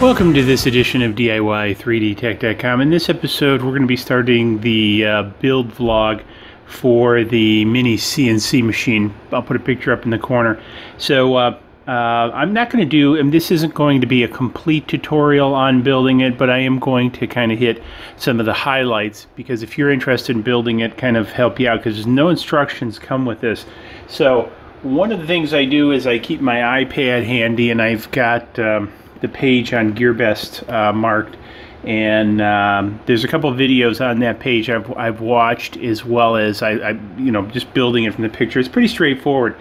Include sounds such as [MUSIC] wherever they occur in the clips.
Welcome to this edition of DIY3DTech.com. In this episode, we're going to be starting the uh, build vlog for the mini CNC machine. I'll put a picture up in the corner. So uh, uh, I'm not going to do, and this isn't going to be a complete tutorial on building it, but I am going to kind of hit some of the highlights because if you're interested in building it, kind of help you out because there's no instructions come with this. So one of the things I do is I keep my iPad handy and I've got um, the page on GearBest uh, marked. And um, there's a couple videos on that page I've, I've watched as well as I, I, you know just building it from the picture. It's pretty straightforward.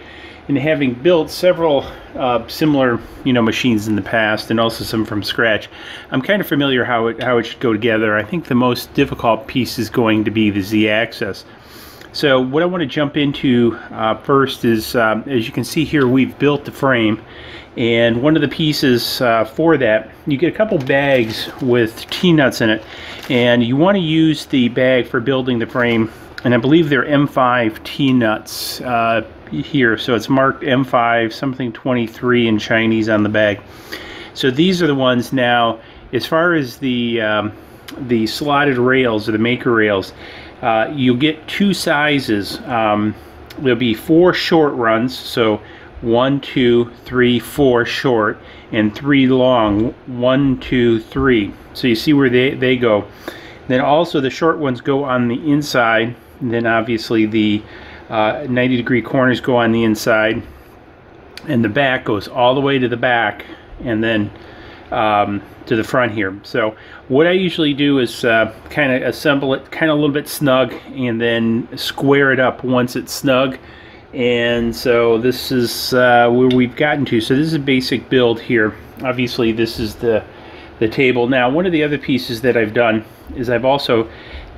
And having built several uh, similar you know machines in the past and also some from scratch I'm kind of familiar how it how it should go together. I think the most difficult piece is going to be the z-axis so what I want to jump into uh, first is, um, as you can see here, we've built the frame. And one of the pieces uh, for that, you get a couple bags with T-nuts in it. And you want to use the bag for building the frame. And I believe they're M5 T-nuts uh, here. So it's marked M5, something 23 in Chinese on the bag. So these are the ones now, as far as the, um, the slotted rails or the maker rails, uh, you'll get two sizes. Um, there'll be four short runs, so one, two, three, four short, and three long, one, two, three. So you see where they, they go. Then also the short ones go on the inside, then obviously the uh, 90 degree corners go on the inside, and the back goes all the way to the back, and then um, to the front here. So what I usually do is uh, kind of assemble it kind of a little bit snug and then square it up once it's snug. And so this is uh, where we've gotten to. So this is a basic build here. Obviously this is the, the table. Now one of the other pieces that I've done is I've also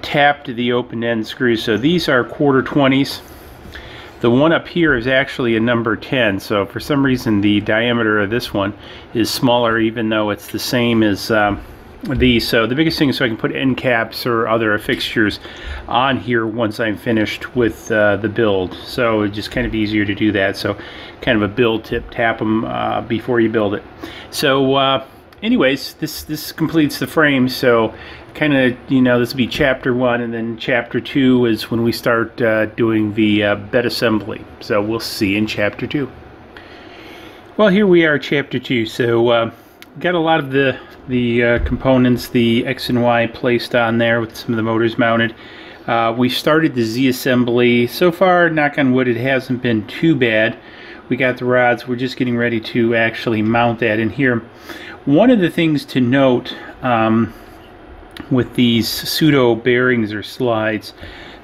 tapped the open end screws. So these are quarter 20s the one up here is actually a number 10, so for some reason the diameter of this one is smaller even though it's the same as um, these. So the biggest thing is so I can put end caps or other fixtures on here once I'm finished with uh, the build. So it's just kind of easier to do that. So kind of a build tip, tap them uh, before you build it. So uh, anyways, this, this completes the frame. So kind of, you know, this will be chapter one, and then chapter two is when we start uh, doing the uh, bed assembly. So we'll see in chapter two. Well, here we are, chapter two. So uh, got a lot of the the uh, components, the X and Y placed on there with some of the motors mounted. Uh, we started the Z assembly. So far, knock on wood, it hasn't been too bad. We got the rods. We're just getting ready to actually mount that in here. One of the things to note um, with these pseudo bearings or slides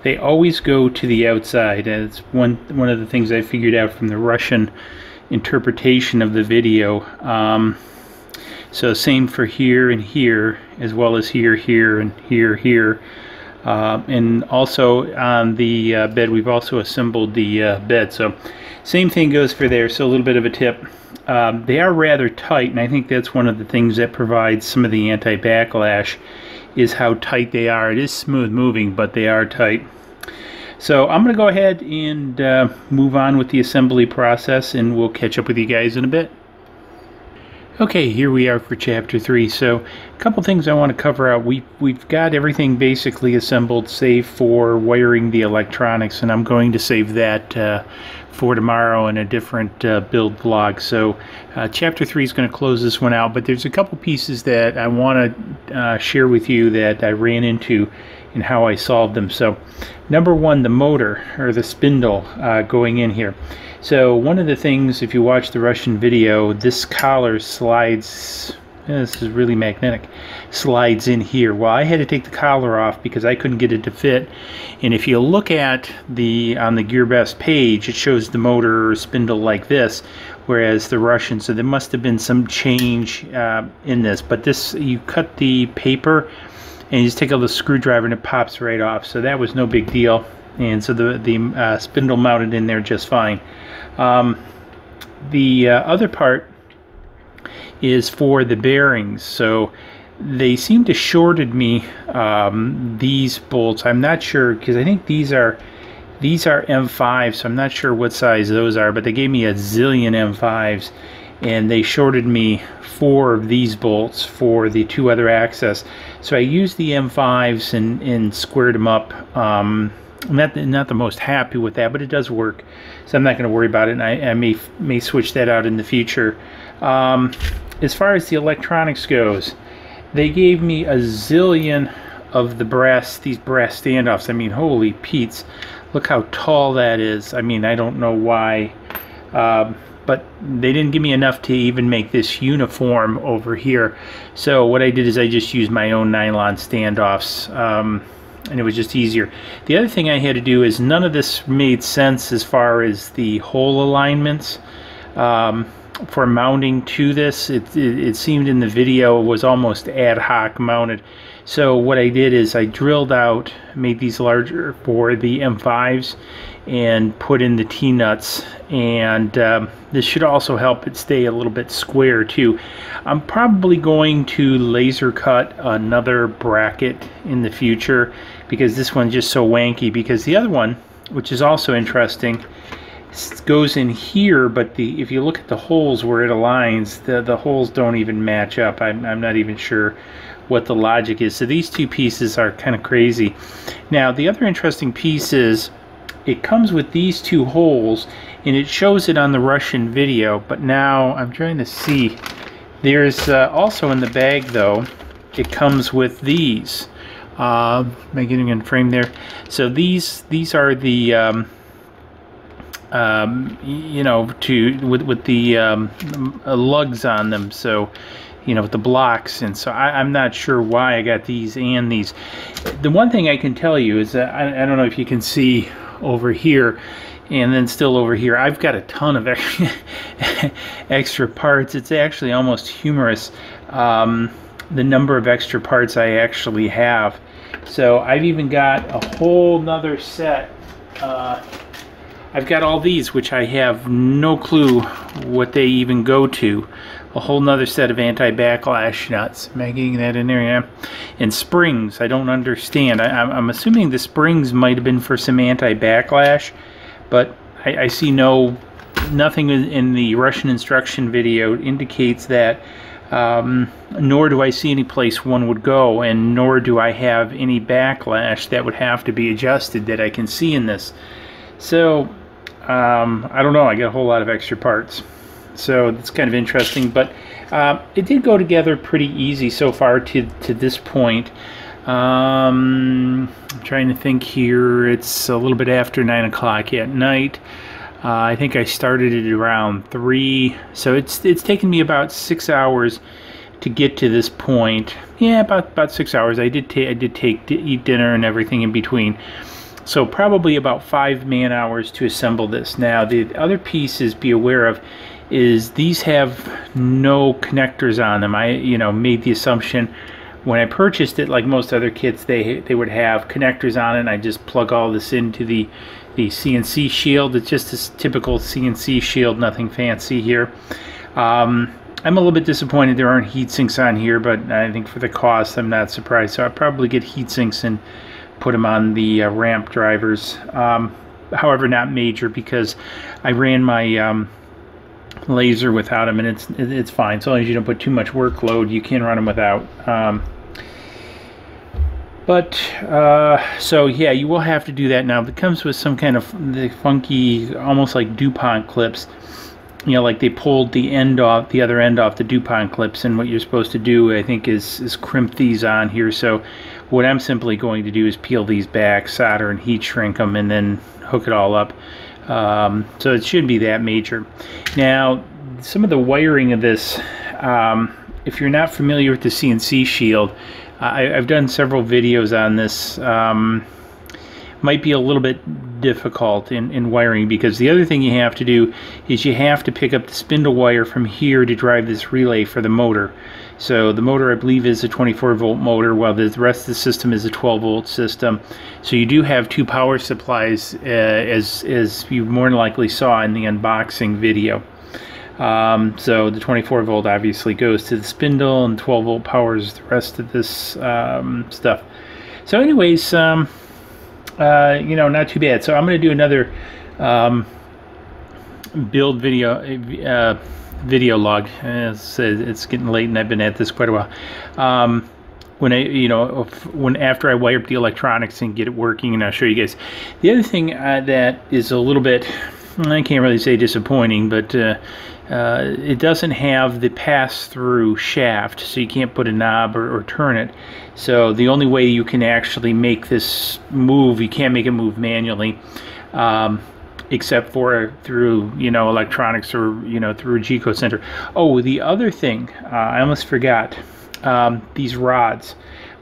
they always go to the outside. And It's one one of the things I figured out from the Russian interpretation of the video um, so same for here and here as well as here here and here here. Uh, and also on the uh, bed we've also assembled the uh, bed. So same thing goes for there. So a little bit of a tip. Um, they are rather tight and I think that's one of the things that provides some of the anti-backlash is how tight they are. It is smooth moving, but they are tight. So I'm going to go ahead and uh, move on with the assembly process and we'll catch up with you guys in a bit. Okay, here we are for chapter 3. So a couple things I want to cover out. We, we've got everything basically assembled save for wiring the electronics and I'm going to save that uh, for tomorrow in a different uh, build vlog. So uh, chapter 3 is going to close this one out, but there's a couple pieces that I want to uh, share with you that I ran into and how I solved them. So number one, the motor or the spindle uh, going in here. So one of the things, if you watch the Russian video, this collar slides yeah, this is really magnetic slides in here well I had to take the collar off because I couldn't get it to fit and if you look at the on the GearBest page it shows the motor or spindle like this whereas the Russian so there must have been some change uh, in this but this you cut the paper and you just take a little screwdriver and it pops right off so that was no big deal and so the the uh, spindle mounted in there just fine um, the uh, other part is for the bearings. So they seem to shorted me um, these bolts. I'm not sure because I think these are these are M5, so I'm not sure what size those are, but they gave me a zillion M5s. And they shorted me four of these bolts for the two other access. So I used the M5s and, and squared them up. Um, I'm not, not the most happy with that, but it does work. So I'm not going to worry about it, and I, I, may, may switch that out in the future. Um, as far as the electronics goes, they gave me a zillion of the brass, these brass standoffs. I mean, holy Pete's, look how tall that is. I mean, I don't know why. Um, but they didn't give me enough to even make this uniform over here. So what I did is I just used my own nylon standoffs. Um, and it was just easier. The other thing I had to do is none of this made sense as far as the hole alignments. Um, for mounting to this. It, it, it, seemed in the video was almost ad hoc mounted. So what I did is I drilled out, made these larger for the M5s and put in the T-nuts and um, this should also help it stay a little bit square too. I'm probably going to laser cut another bracket in the future because this one's just so wanky because the other one which is also interesting goes in here, but the if you look at the holes where it aligns, the, the holes don't even match up. I'm, I'm not even sure what the logic is. So these two pieces are kind of crazy. Now, the other interesting piece is it comes with these two holes, and it shows it on the Russian video, but now I'm trying to see. There's uh, also in the bag, though, it comes with these. Uh, am I getting in frame there? So these these are the um, um, you know, to with with the um, uh, lugs on them. So, you know, with the blocks, and so I, am not sure why I got these and these. The one thing I can tell you is that I, I don't know if you can see over here, and then still over here, I've got a ton of [LAUGHS] extra parts. It's actually almost humorous um, the number of extra parts I actually have. So I've even got a whole nother set. Uh, I've got all these, which I have no clue what they even go to. A whole nother set of anti-backlash nuts. Getting that in there? Yeah. And springs, I don't understand. I, am assuming the springs might have been for some anti-backlash, but I, I, see no, nothing in the Russian instruction video indicates that, um, nor do I see any place one would go, and nor do I have any backlash that would have to be adjusted that I can see in this. So um, I don't know, I get a whole lot of extra parts. So that's kind of interesting, but uh, it did go together pretty easy so far to, to this point. Um, I'm trying to think here, it's a little bit after 9 o'clock at night. Uh, I think I started it around 3, so it's it's taken me about 6 hours to get to this point. Yeah, about about 6 hours. I did, I did take eat dinner and everything in between. So probably about five man hours to assemble this. Now the other pieces be aware of is these have no connectors on them. I you know made the assumption when I purchased it like most other kits they they would have connectors on it. And I just plug all this into the the CNC shield. It's just a typical CNC shield, nothing fancy here. Um, I'm a little bit disappointed there aren't heat sinks on here, but I think for the cost I'm not surprised. So I'll probably get heat sinks and put them on the uh, ramp drivers. Um, however, not major because I ran my um, laser without them and it's it's fine. So long as you don't put too much workload, you can run them without. Um, but uh, so yeah, you will have to do that now. It comes with some kind of the funky, almost like DuPont clips. You know, like they pulled the end off, the other end off the DuPont clips, and what you're supposed to do, I think, is is crimp these on here. So what I'm simply going to do is peel these back, solder and heat shrink them, and then hook it all up. Um, so it should be that major. Now, some of the wiring of this, um, if you're not familiar with the CNC shield, I, have done several videos on this. Um, might be a little bit difficult in, in wiring because the other thing you have to do is you have to pick up the spindle wire from here to drive this relay for the motor. So the motor I believe is a 24 volt motor while the rest of the system is a 12 volt system. So you do have two power supplies uh, as, as you more than likely saw in the unboxing video. Um, so the 24 volt obviously goes to the spindle and 12 volt powers the rest of this um, stuff. So anyways, um, uh, you know, not too bad. So I'm going to do another um, build video, uh, video log. It's, it's, getting late, and I've been at this quite a while. Um, when I, you know, when after I wire up the electronics and get it working, and I'll show you guys. The other thing uh, that is a little bit, I can't really say disappointing, but uh, uh, it doesn't have the pass-through shaft, so you can't put a knob or, or, turn it. So the only way you can actually make this move, you can't make it move manually. Um, except for through you know electronics or you know through G-code sender. Oh, the other thing uh, I almost forgot um, these rods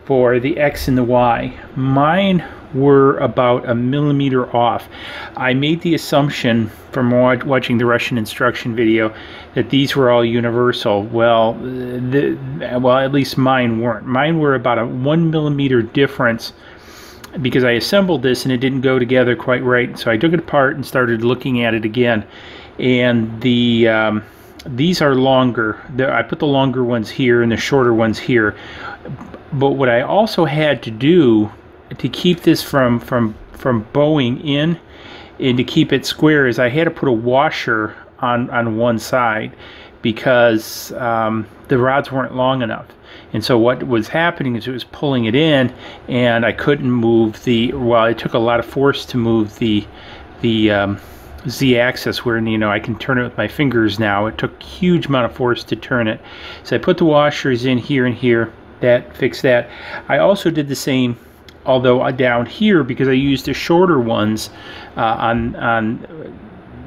for the X and the Y. Mine were about a millimeter off. I made the assumption from watching the Russian instruction video that these were all universal. Well, the, well, at least mine weren't. Mine were about a one millimeter difference because I assembled this and it didn't go together quite right. So I took it apart and started looking at it again. And the um, these are longer. I put the longer ones here and the shorter ones here. But what I also had to do to keep this from from from bowing in and to keep it square is I had to put a washer on on one side because um, the rods weren't long enough. And so what was happening is it was pulling it in, and I couldn't move the. Well, it took a lot of force to move the the um, z-axis where you know I can turn it with my fingers now. It took huge amount of force to turn it. So I put the washers in here and here. That fixed that. I also did the same although down here because I used the shorter ones uh, on on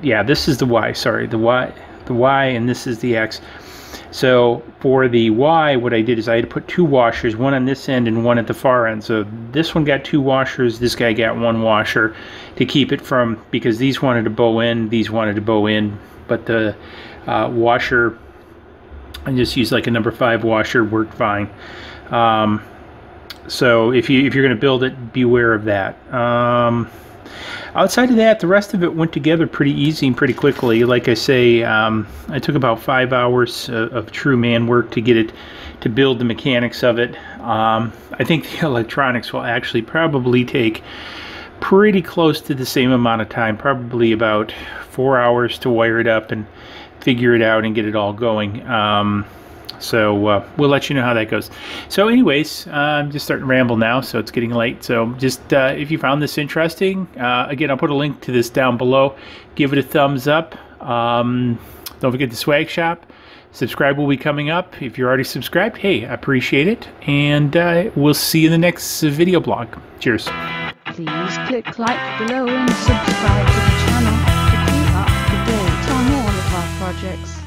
yeah this is the Y sorry the Y the Y and this is the X so for the Y, what I did is I had to put two washers, one on this end and one at the far end. So this one got two washers, this guy got one washer to keep it from, because these wanted to bow in, these wanted to bow in, but the uh, washer, I just used like a number five washer, worked fine. Um, so if, you, if you're going to build it, beware of that. Um, Outside of that, the rest of it went together pretty easy and pretty quickly. Like I say, um, I took about five hours of, of, true man work to get it, to build the mechanics of it. Um, I think [LAUGHS] the electronics will actually probably take pretty close to the same amount of time, probably about four hours to wire it up and figure it out and get it all going. Um, so uh, we'll let you know how that goes. So, anyways, uh, I'm just starting to ramble now, so it's getting late. So, just uh, if you found this interesting, uh, again, I'll put a link to this down below. Give it a thumbs up. Um, don't forget the swag shop. Subscribe will be coming up. If you're already subscribed, hey, I appreciate it. And uh, we'll see you in the next video blog. Cheers. Please click like below and subscribe to the channel to keep up to date on all of our projects.